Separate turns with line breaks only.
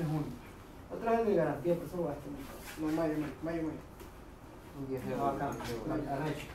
Ese es uno. Otra vez de garantía, por eso lo gasto. No, mayo, mayo, mayo. mayo.
Un 10
No, acá, a la hecha.